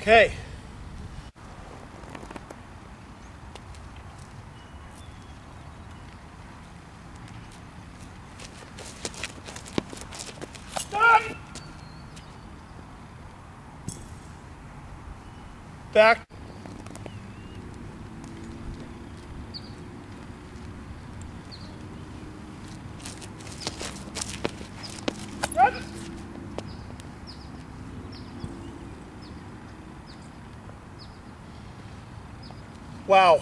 Okay. Stop! Back. Wow.